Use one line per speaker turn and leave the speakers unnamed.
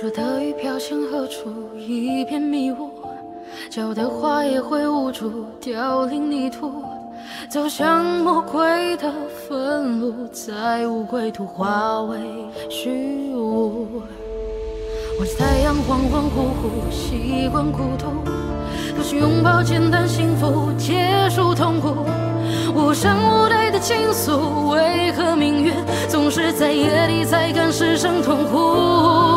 说的雨飘向何处？一片迷雾。浇的花也会无助，凋零泥土。走向魔鬼的坟墓，再无归途，化为虚无。我太阳恍恍惚惚，习惯孤独，多去拥抱简单幸福，结束痛苦。无声无泪的倾诉，为何命运总是在夜里才敢失声痛哭？